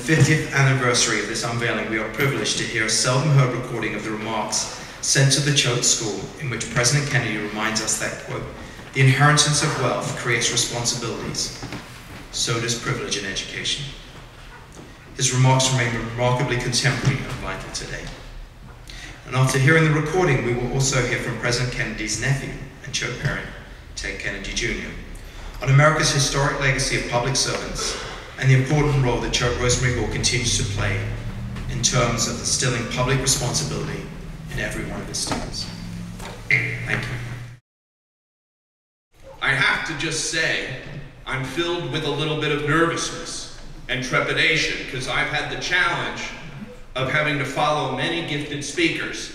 On the 50th anniversary of this unveiling, we are privileged to hear a seldom heard recording of the remarks sent to the Choate School, in which President Kennedy reminds us that, quote, the inheritance of wealth creates responsibilities. So does privilege in education. His remarks remain remarkably contemporary and vital today. And after hearing the recording, we will also hear from President Kennedy's nephew and Choate parent, Ted Kennedy Jr., on America's historic legacy of public servants and the important role that Choate Rosemary Hall continues to play in terms of instilling public responsibility in every one of its students. Thank you. I have to just say, I'm filled with a little bit of nervousness and trepidation because I've had the challenge of having to follow many gifted speakers.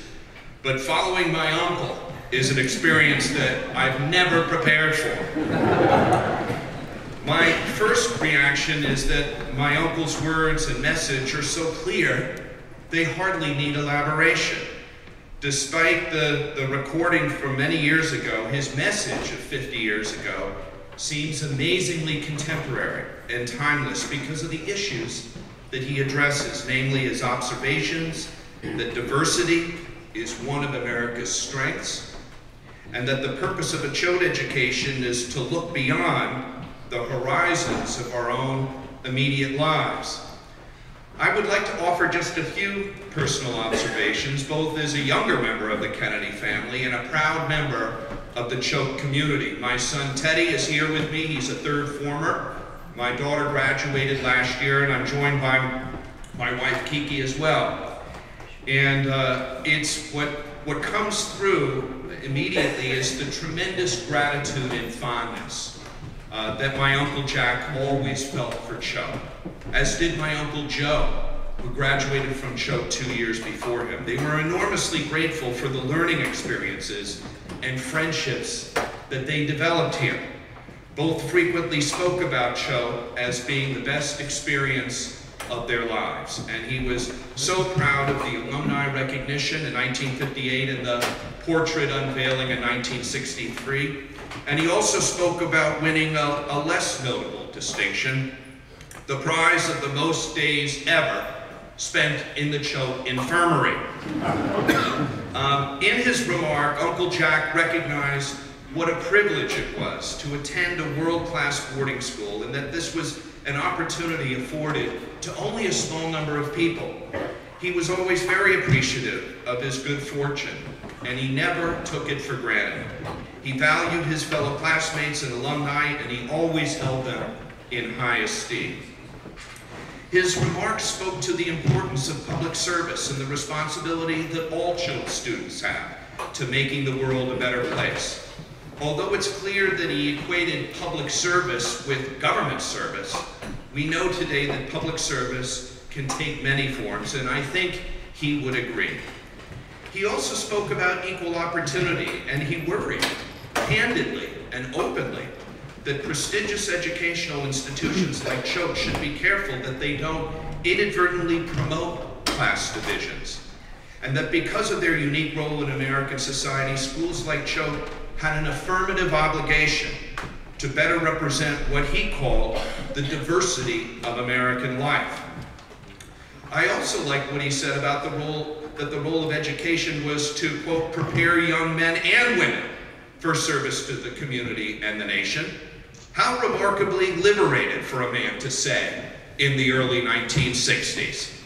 But following my uncle is an experience that I've never prepared for. My first reaction is that my uncle's words and message are so clear, they hardly need elaboration. Despite the, the recording from many years ago, his message of 50 years ago seems amazingly contemporary and timeless because of the issues that he addresses, namely his observations that diversity is one of America's strengths, and that the purpose of a Choate education is to look beyond the horizons of our own immediate lives. I would like to offer just a few personal observations, both as a younger member of the Kennedy family and a proud member of the Choate community. My son Teddy is here with me. He's a third former. My daughter graduated last year, and I'm joined by my wife Kiki as well. And uh, it's what, what comes through immediately is the tremendous gratitude and fondness uh, that my Uncle Jack always felt for Choate, as did my Uncle Joe, who graduated from Choate two years before him. They were enormously grateful for the learning experiences and friendships that they developed here. Both frequently spoke about Choate as being the best experience of their lives. And he was so proud of the alumni recognition in 1958 and the portrait unveiling in 1963. And he also spoke about winning a, a less notable distinction, the prize of the most days ever spent in the Choate Infirmary. Um, in his remark, Uncle Jack recognized what a privilege it was to attend a world-class boarding school and that this was an opportunity afforded to only a small number of people. He was always very appreciative of his good fortune and he never took it for granted. He valued his fellow classmates and alumni, and he always held them in high esteem. His remarks spoke to the importance of public service and the responsibility that all Choate students have to making the world a better place. Although it's clear that he equated public service with government service, we know today that public service can take many forms, and I think he would agree. He also spoke about equal opportunity, and he worried, candidly and openly, that prestigious educational institutions like Choate should be careful that they don't inadvertently promote class divisions. And that because of their unique role in American society, schools like Choate had an affirmative obligation to better represent what he called the diversity of American life. I also like what he said about the role that the role of education was to, quote, prepare young men and women for service to the community and the nation. How remarkably liberated for a man to say in the early 1960s.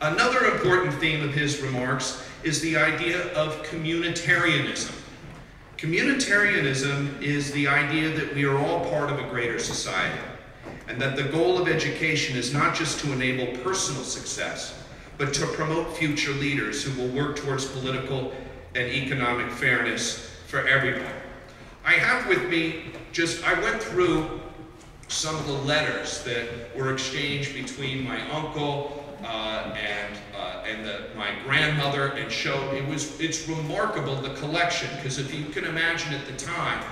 Another important theme of his remarks is the idea of communitarianism. Communitarianism is the idea that we are all part of a greater society and that the goal of education is not just to enable personal success, but to promote future leaders who will work towards political and economic fairness for everyone. I have with me just, I went through some of the letters that were exchanged between my uncle uh, and uh, and the, my grandmother and showed it was it's remarkable the collection because if you can imagine at the time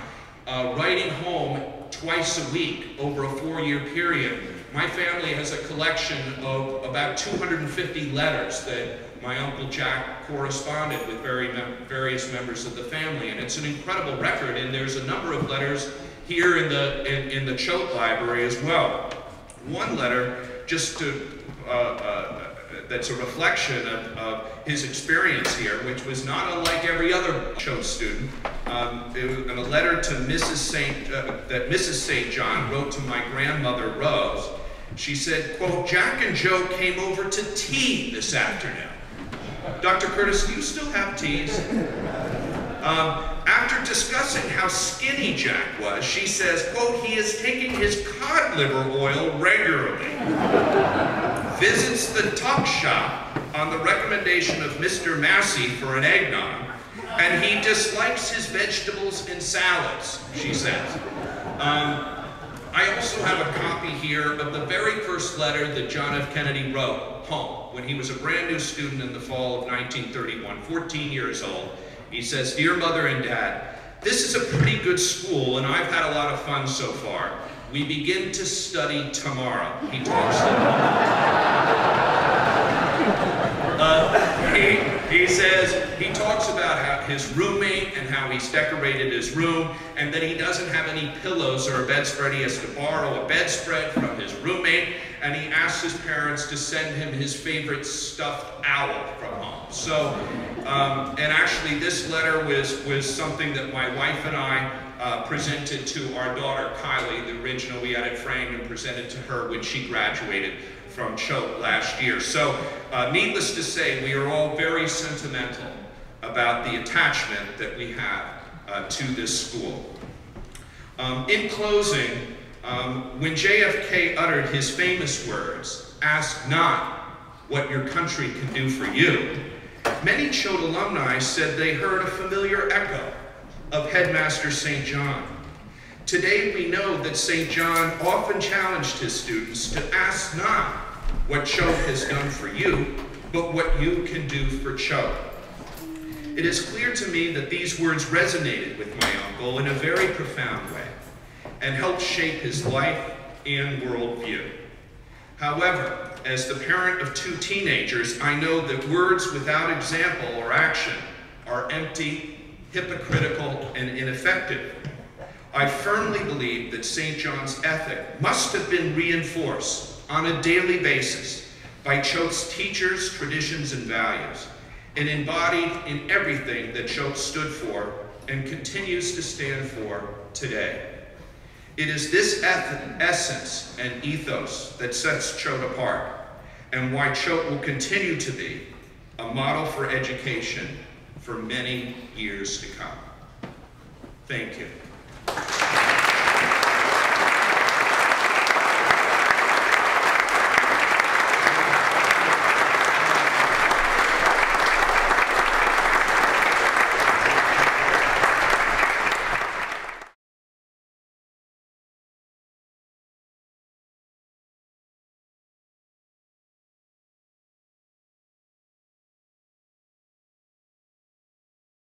uh, writing home twice a week over a four-year period my family has a collection of about 250 letters that my Uncle Jack corresponded with various members of the family, and it's an incredible record, and there's a number of letters here in the, in, in the Choate Library as well. one letter just to, uh, uh, that's a reflection of, his experience here, which was not unlike every other Choate student. Um, in a letter to Mrs. St. Uh, that Mrs. St. John wrote to my grandmother Rose. She said, quote, Jack and Joe came over to tea this afternoon. Dr. Curtis, do you still have teas? Um, after discussing how skinny Jack was, she says, quote, he is taking his cod liver oil regularly. Visits the tuck shop on the recommendation of Mr. Massey for an eggnog, and he dislikes his vegetables and salads, she says. Um, I also have a copy here of the very first letter that John F. Kennedy wrote home when he was a brand new student in the fall of 1931, 14 years old. He says, Dear Mother and Dad, this is a pretty good school and I've had a lot of fun so far. We begin to study tomorrow. He talks uh, he, he says, he talks about how his roommate and how he's decorated his room and that he doesn't have any pillows or a bedspread. He has to borrow a bedspread from his roommate and he asks his parents to send him his favorite stuffed owl from home. So, um, and actually this letter was, was something that my wife and I uh, presented to our daughter Kylie, the original we had it framed and presented to her when she graduated from Choate last year. So, uh, needless to say, we are all very sentimental about the attachment that we have uh, to this school. Um, in closing, um, when JFK uttered his famous words, ask not what your country can do for you, many Choate alumni said they heard a familiar echo of Headmaster St. John. Today we know that St. John often challenged his students to ask not what Choate has done for you, but what you can do for Choate. It is clear to me that these words resonated with my uncle in a very profound way and helped shape his life and worldview. However, as the parent of two teenagers, I know that words without example or action are empty, hypocritical, and ineffective. I firmly believe that St. John's ethic must have been reinforced on a daily basis by Choate's teachers, traditions, and values, and embodied in everything that Choate stood for and continues to stand for today. It is this essence and ethos that sets Choate apart and why Choate will continue to be a model for education for many years to come. Thank you.